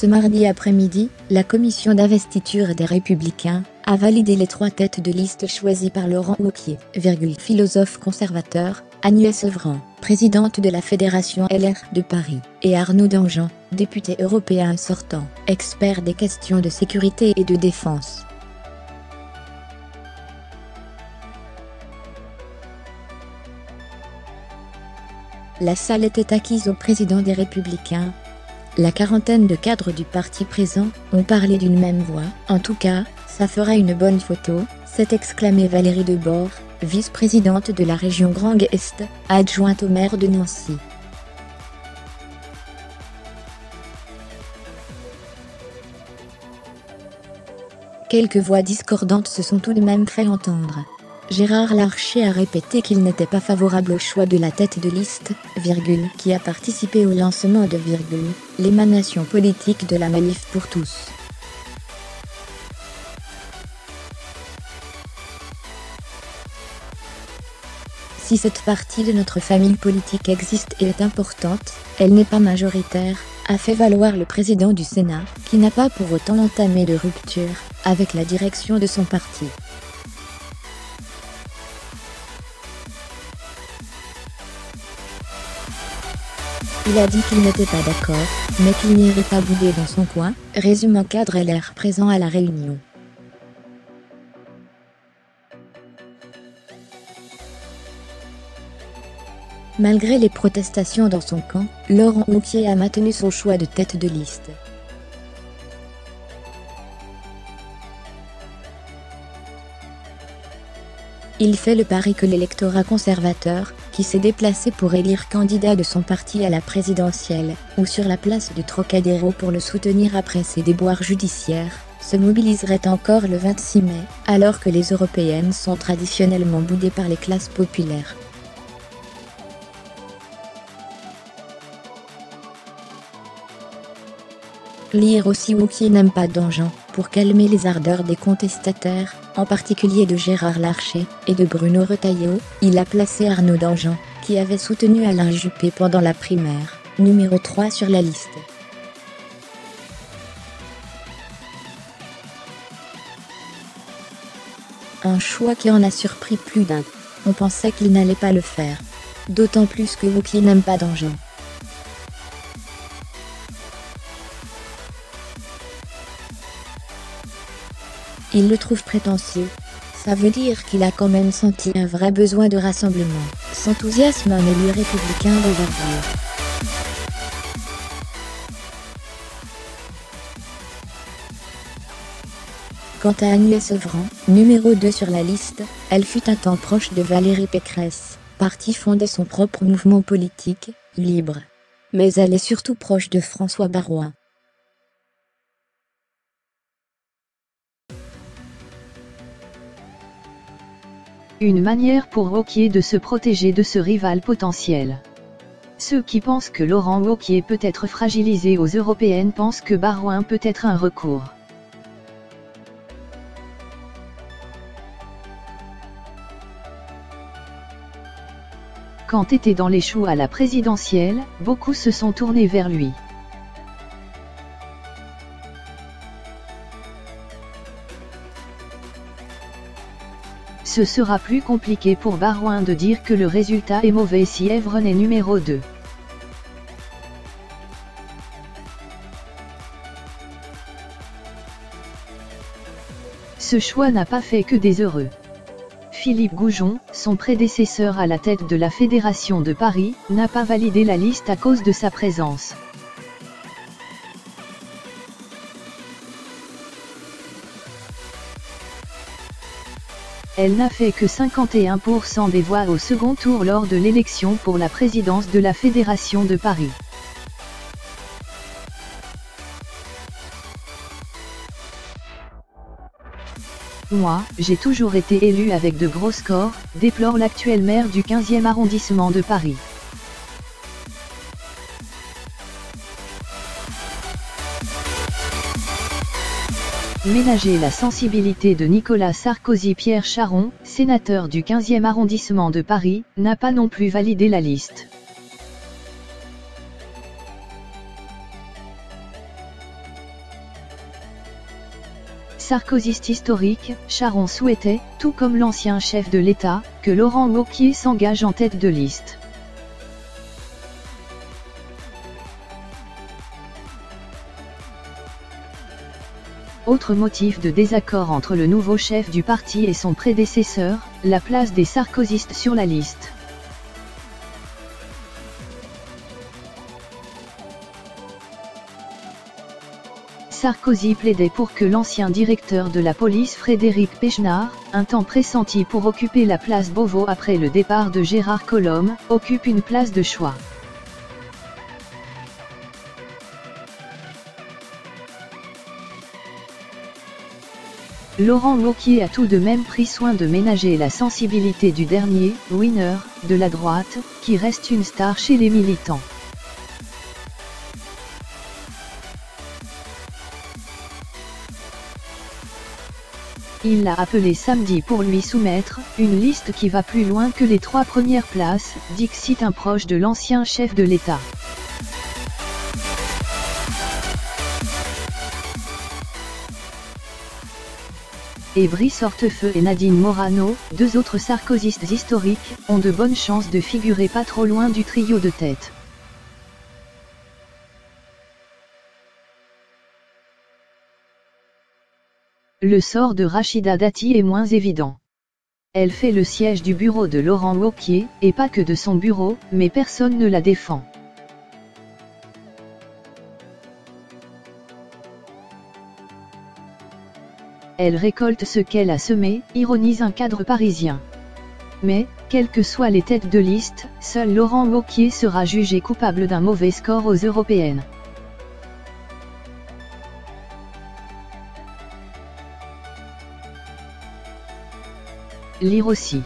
Ce mardi après-midi, la commission d'investiture des Républicains a validé les trois têtes de liste choisies par Laurent Wauquiez, philosophe conservateur, Agnès Sevran, présidente de la Fédération LR de Paris, et Arnaud Dangean, député européen sortant, expert des questions de sécurité et de défense. La salle était acquise au président des Républicains, la quarantaine de cadres du parti présent ont parlé d'une même voix. En tout cas, ça fera une bonne photo, s'est exclamée Valérie Debord, vice-présidente de la région Grand Est, adjointe au maire de Nancy. Quelques voix discordantes se sont tout de même fait entendre. Gérard Larcher a répété qu'il n'était pas favorable au choix de la tête de liste, virgule, qui a participé au lancement de virgule, l'émanation politique de la manif pour tous. Si cette partie de notre famille politique existe et est importante, elle n'est pas majoritaire, a fait valoir le président du Sénat, qui n'a pas pour autant entamé de rupture avec la direction de son parti. Il a dit qu'il n'était pas d'accord, mais qu'il n'irait pas bouder dans son coin, résume un cadre LR présent à la réunion. Malgré les protestations dans son camp, Laurent Wauquiez a maintenu son choix de tête de liste. Il fait le pari que l'électorat conservateur, qui s'est déplacé pour élire candidat de son parti à la présidentielle, ou sur la place du Trocadéro pour le soutenir après ses déboires judiciaires, se mobiliserait encore le 26 mai, alors que les européennes sont traditionnellement boudées par les classes populaires. Lire aussi qui n'aime pas Dangean, pour calmer les ardeurs des contestataires, en particulier de Gérard Larcher et de Bruno Retailleau, il a placé Arnaud Dangean, qui avait soutenu Alain Juppé pendant la primaire, numéro 3 sur la liste. Un choix qui en a surpris plus d'un. On pensait qu'il n'allait pas le faire. D'autant plus que qui n'aime pas Dangean. Il le trouve prétentieux. Ça veut dire qu'il a quand même senti un vrai besoin de rassemblement. S'enthousiasme un élu républicain d'envergure. Quant à Agnès Sevran, numéro 2 sur la liste, elle fut un temps proche de Valérie Pécresse, parti fondait son propre mouvement politique, libre. Mais elle est surtout proche de François Baroin. Une manière pour Wauquiez de se protéger de ce rival potentiel. Ceux qui pensent que Laurent Wauquiez peut être fragilisé aux européennes pensent que Barouin peut être un recours. Quand était dans les choux à la présidentielle, beaucoup se sont tournés vers lui. Ce sera plus compliqué pour Barouin de dire que le résultat est mauvais si Evren est numéro 2. Ce choix n'a pas fait que des heureux. Philippe Goujon, son prédécesseur à la tête de la Fédération de Paris, n'a pas validé la liste à cause de sa présence. Elle n'a fait que 51% des voix au second tour lors de l'élection pour la présidence de la Fédération de Paris. Moi, j'ai toujours été élu avec de gros scores, déplore l'actuel maire du 15e arrondissement de Paris. Ménager la sensibilité de Nicolas Sarkozy-Pierre Charon, sénateur du 15e arrondissement de Paris, n'a pas non plus validé la liste. Sarkozyste historique, Charon souhaitait, tout comme l'ancien chef de l'État, que Laurent Wauquiez s'engage en tête de liste. Autre motif de désaccord entre le nouveau chef du parti et son prédécesseur, la place des sarkozystes sur la liste. Sarkozy plaidait pour que l'ancien directeur de la police Frédéric Pechnard, un temps pressenti pour occuper la place Beauvau après le départ de Gérard Collomb, occupe une place de choix. Laurent Wauquiez a tout de même pris soin de ménager la sensibilité du dernier, winner, de la droite, qui reste une star chez les militants. Il l'a appelé samedi pour lui soumettre une liste qui va plus loin que les trois premières places, dit un proche de l'ancien chef de l'État. Et Brice Hortefeux et Nadine Morano, deux autres sarkozystes historiques, ont de bonnes chances de figurer pas trop loin du trio de tête. Le sort de Rachida Dati est moins évident. Elle fait le siège du bureau de Laurent Wauquiez, et pas que de son bureau, mais personne ne la défend. Elle récolte ce qu'elle a semé, ironise un cadre parisien. Mais, quelles que soient les têtes de liste, seul Laurent Wauquiez sera jugé coupable d'un mauvais score aux européennes. Lire aussi.